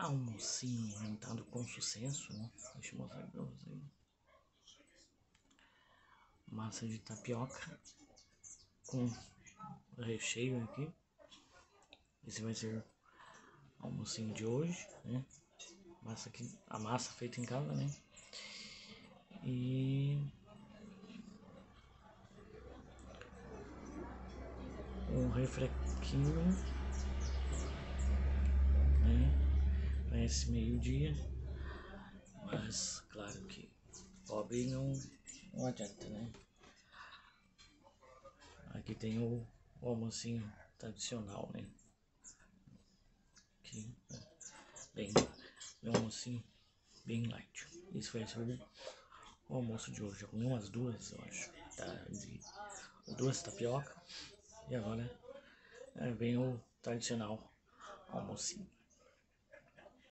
almocinho inventado com sucesso, né? Deixa eu mostrar pra vocês. Massa de tapioca com recheio aqui. Esse vai ser o almocinho de hoje, né? Massa aqui, a massa feita em casa, né? E um refresquinho esse meio-dia. Mas, claro que pobre não, não adianta, né? Aqui tem o, o almocinho tradicional, né? Aqui, bem, bem almocinho bem light. Isso vai ser o almoço de hoje. Eu comi umas duas, eu acho. Duas tapioca. E agora é, vem o tradicional almocinho.